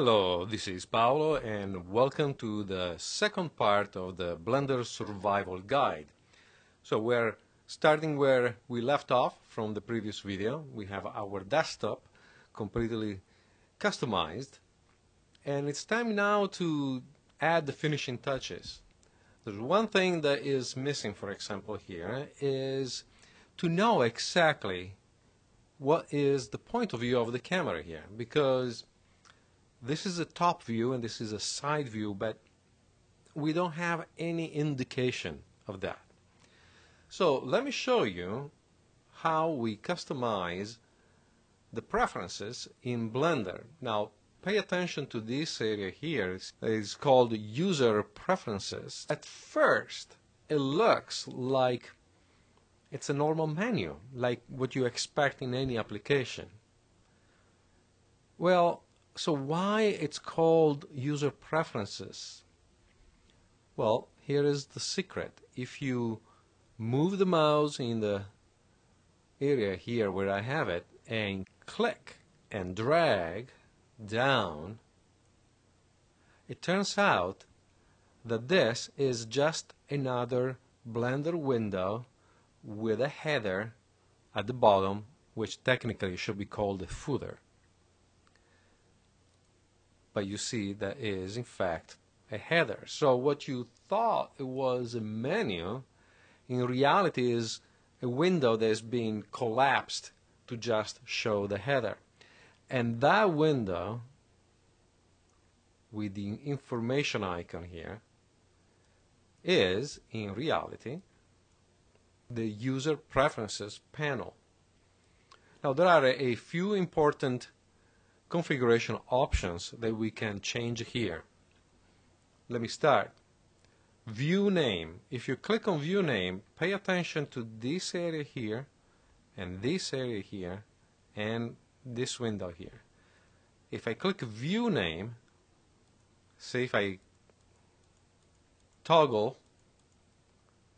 Hello, this is Paolo and welcome to the second part of the Blender Survival Guide. So we're starting where we left off from the previous video. We have our desktop completely customized and it's time now to add the finishing touches. There's one thing that is missing, for example, here is to know exactly what is the point of view of the camera here because this is a top view and this is a side view but we don't have any indication of that. So let me show you how we customize the preferences in Blender. Now pay attention to this area here. It's called user preferences. At first it looks like it's a normal menu, like what you expect in any application. Well, so why it's called user preferences? Well, here is the secret. If you move the mouse in the area here where I have it and click and drag down, it turns out that this is just another Blender window with a header at the bottom which technically should be called a footer but you see that is in fact a header so what you thought it was a menu in reality is a window that is being collapsed to just show the header and that window with the information icon here is in reality the user preferences panel. Now there are a few important configuration options that we can change here. Let me start. View name. If you click on view name, pay attention to this area here and this area here and this window here. If I click view name, say if I toggle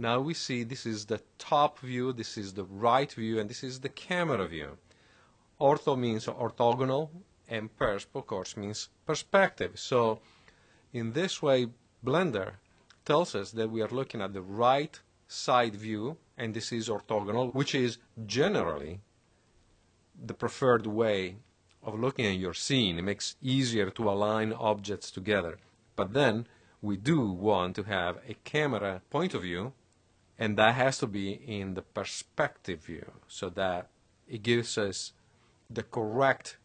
now we see this is the top view, this is the right view, and this is the camera view. Ortho means orthogonal, and persp, of course, means perspective. So in this way, Blender tells us that we are looking at the right side view, and this is orthogonal, which is generally the preferred way of looking at your scene. It makes easier to align objects together. But then we do want to have a camera point of view and that has to be in the perspective view so that it gives us the correct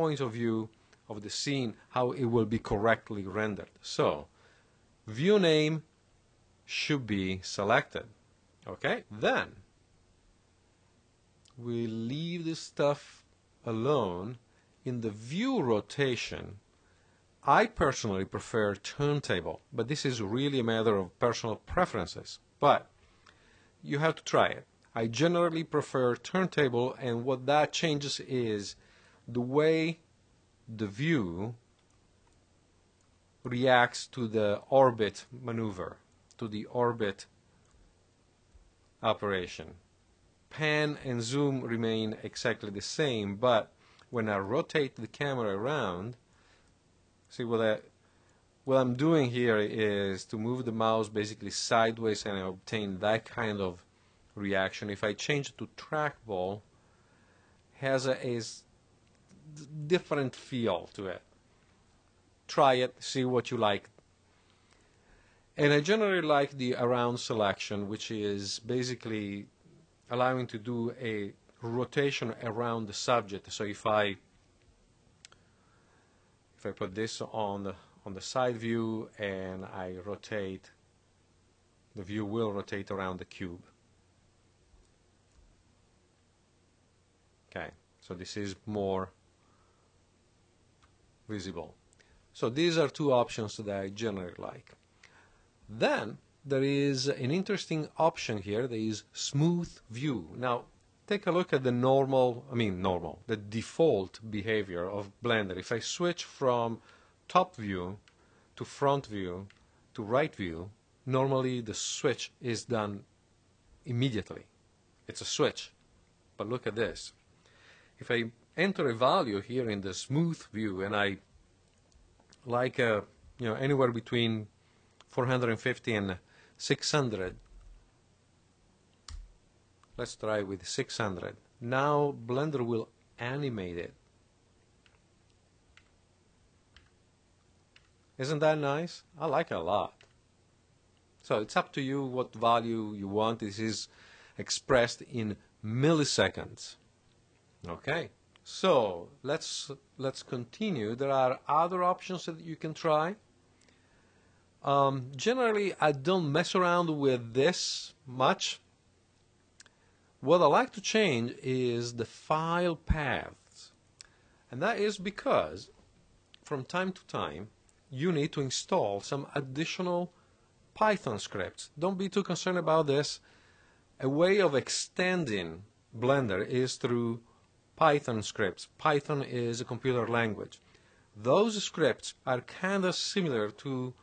point of view of the scene how it will be correctly rendered. So view name should be selected. Okay then we leave this stuff alone. In the view rotation I personally prefer turntable but this is really a matter of personal preferences. But you have to try it. I generally prefer turntable and what that changes is the way the view reacts to the orbit maneuver, to the orbit operation. Pan and zoom remain exactly the same, but when I rotate the camera around, see what I, what I'm doing here is to move the mouse basically sideways and I obtain that kind of reaction. If I change it to trackball, has a, a different feel to it. Try it, see what you like. And I generally like the around selection, which is basically allowing to do a rotation around the subject. So if I if I put this on the on the side view and I rotate, the view will rotate around the cube. Okay, so this is more visible. So these are two options that I generally like. Then there is an interesting option here that is smooth view. Now take a look at the normal, I mean normal, the default behavior of Blender. If I switch from top view to front view to right view, normally the switch is done immediately. It's a switch. But look at this. If I enter a value here in the smooth view and I like uh, you know anywhere between 450 and 600. Let's try with 600. Now Blender will animate it. Isn't that nice? I like it a lot. So it's up to you what value you want. This is expressed in milliseconds. Okay. So let's let's continue. There are other options that you can try. Um, generally, I don't mess around with this much. What I like to change is the file paths, and that is because from time to time you need to install some additional Python scripts. Don't be too concerned about this. A way of extending Blender is through Python scripts. Python is a computer language. Those scripts are kind of similar to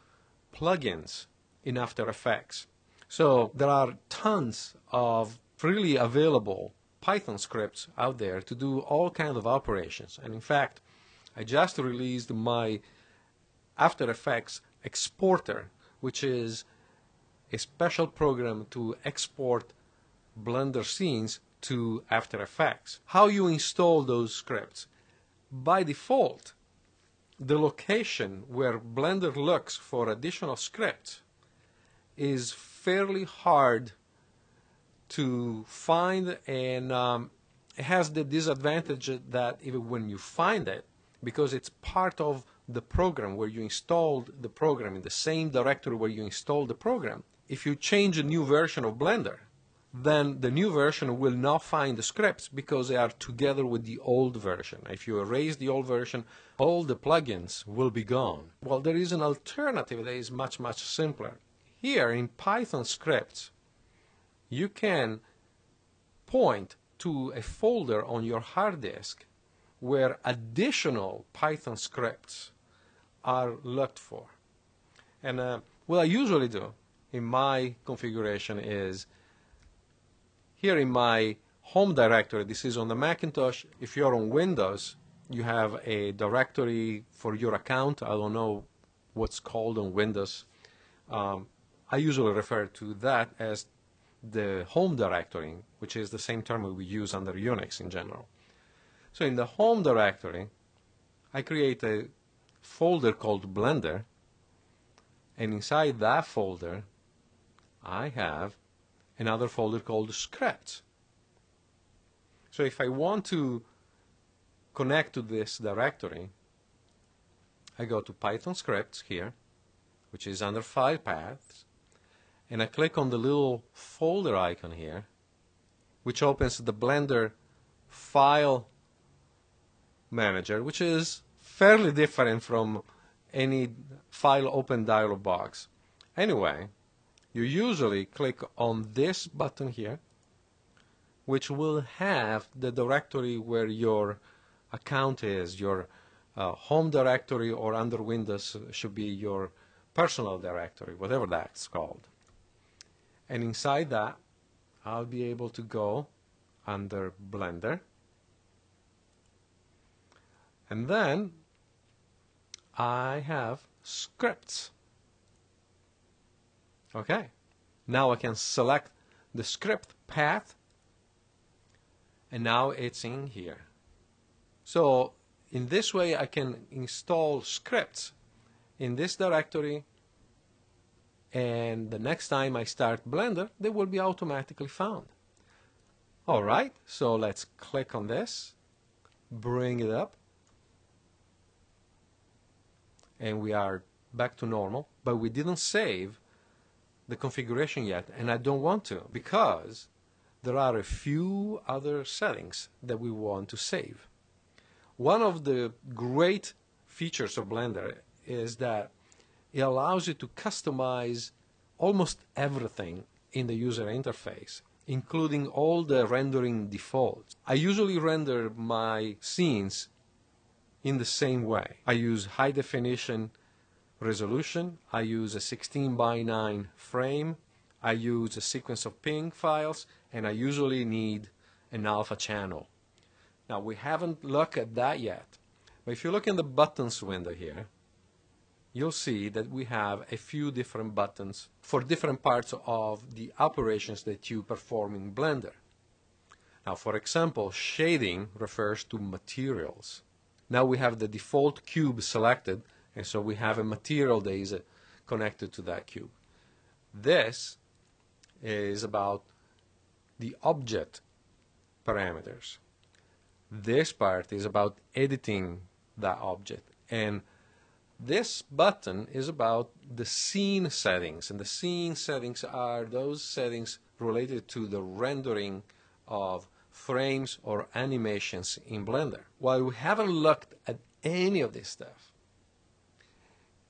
plugins in After Effects. So there are tons of freely available Python scripts out there to do all kinds of operations. And in fact, I just released my after Effects Exporter, which is a special program to export Blender scenes to After Effects. How you install those scripts? By default, the location where Blender looks for additional scripts is fairly hard to find and um, it has the disadvantage that even when you find it, because it's part of the program where you installed the program in the same directory where you installed the program, if you change a new version of Blender, then the new version will not find the scripts because they are together with the old version. If you erase the old version, all the plugins will be gone. Well, there is an alternative that is much, much simpler. Here in Python scripts, you can point to a folder on your hard disk where additional Python scripts are looked for. And uh, what I usually do in my configuration is here in my home directory, this is on the Macintosh. If you're on Windows, you have a directory for your account. I don't know what's called on Windows. Um, I usually refer to that as the home directory, which is the same term we use under Unix in general. So in the home directory, I create a folder called Blender, and inside that folder, I have another folder called scripts. So if I want to connect to this directory, I go to Python scripts here, which is under file paths, and I click on the little folder icon here, which opens the Blender file manager, which is fairly different from any file open dialog box. Anyway, you usually click on this button here, which will have the directory where your account is, your uh, home directory or under Windows should be your personal directory, whatever that's called. And inside that, I'll be able to go under Blender. And then I have scripts. Okay, now I can select the script path and now it's in here. So in this way I can install scripts in this directory and the next time I start Blender they will be automatically found. Alright, so let's click on this, bring it up and we are back to normal, but we didn't save the configuration yet, and I don't want to because there are a few other settings that we want to save. One of the great features of Blender is that it allows you to customize almost everything in the user interface, including all the rendering defaults. I usually render my scenes in the same way. I use high definition resolution. I use a 16 by 9 frame. I use a sequence of PNG files, and I usually need an alpha channel. Now, we haven't looked at that yet. But if you look in the buttons window here, you'll see that we have a few different buttons for different parts of the operations that you perform in Blender. Now, for example, shading refers to materials. Now we have the default cube selected, and so we have a material that is uh, connected to that cube. This is about the object parameters. This part is about editing that object. And this button is about the scene settings. And the scene settings are those settings related to the rendering of frames or animations in Blender. While we haven't looked at any of this stuff,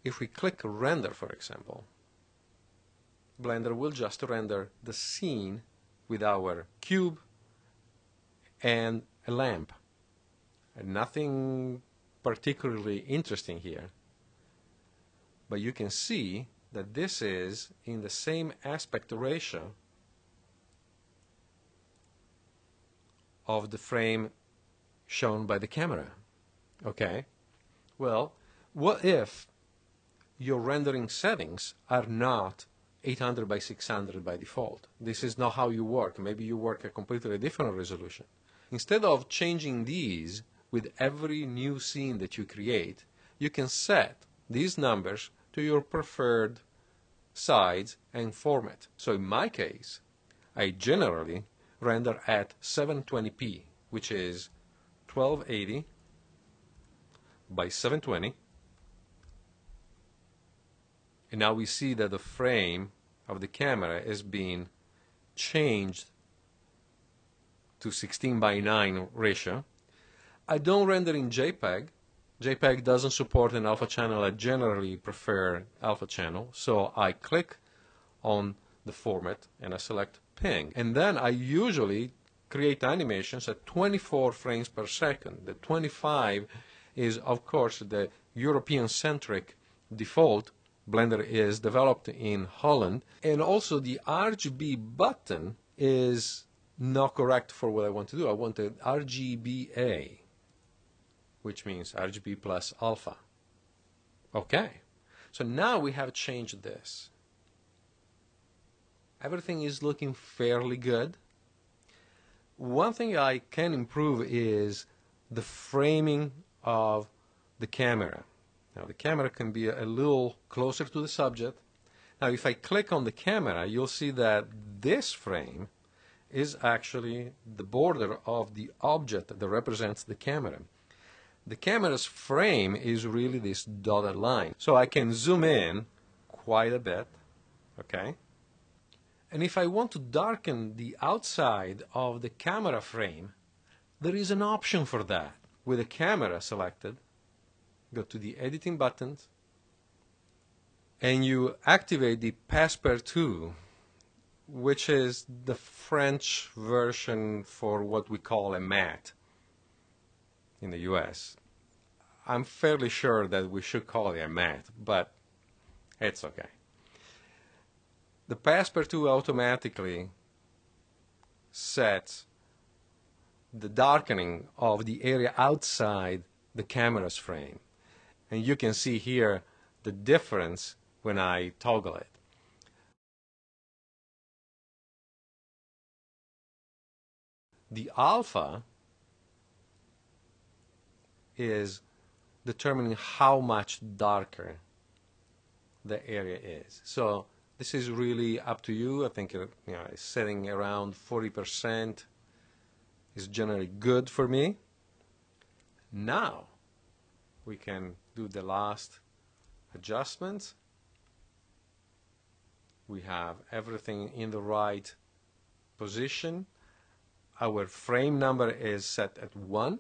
if we click render, for example, Blender will just render the scene with our cube and a lamp. And nothing particularly interesting here. But you can see that this is in the same aspect ratio of the frame shown by the camera. Okay? Well, what if your rendering settings are not 800 by 600 by default? This is not how you work. Maybe you work a completely different resolution. Instead of changing these with every new scene that you create, you can set these numbers to your preferred size and format. So in my case, I generally render at 720p, which is 1280 by 720. And now we see that the frame of the camera is being changed to 16 by 9 ratio. I don't render in JPEG. JPEG doesn't support an alpha channel. I generally prefer alpha channel. So I click on the format and I select PNG. And then I usually create animations at 24 frames per second. The 25 is, of course, the European-centric default. Blender is developed in Holland. And also the RGB button is not correct for what I want to do. I want an RGBA, which means RGB plus alpha. Okay. So now we have changed this everything is looking fairly good. One thing I can improve is the framing of the camera. Now the camera can be a little closer to the subject. Now if I click on the camera, you'll see that this frame is actually the border of the object that represents the camera. The camera's frame is really this dotted line. So I can zoom in quite a bit, okay? And if I want to darken the outside of the camera frame, there is an option for that. With the camera selected, go to the editing buttons, and you activate the Passepartout, which is the French version for what we call a matte in the US. I'm fairly sure that we should call it a matte, but it's okay the Passepartout automatically sets the darkening of the area outside the camera's frame. And you can see here the difference when I toggle it. The alpha is determining how much darker the area is. So this is really up to you. I think you know, setting around 40% is generally good for me. Now we can do the last adjustments. We have everything in the right position. Our frame number is set at 1.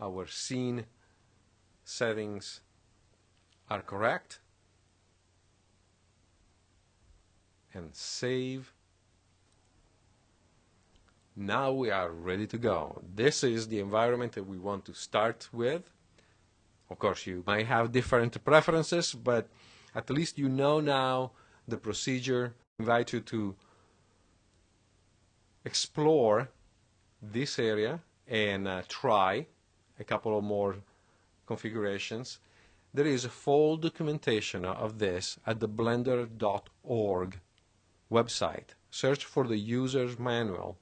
Our scene settings are correct and save. Now we are ready to go. This is the environment that we want to start with. Of course, you might have different preferences, but at least you know now the procedure. I invite you to explore this area and uh, try a couple of more configurations. There is a full documentation of this at the blender.org website. Search for the user's manual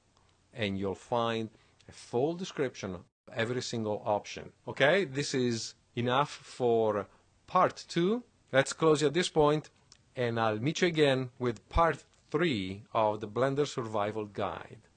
and you'll find a full description of every single option. Okay, this is enough for part two. Let's close at this point and I'll meet you again with part three of the Blender Survival Guide.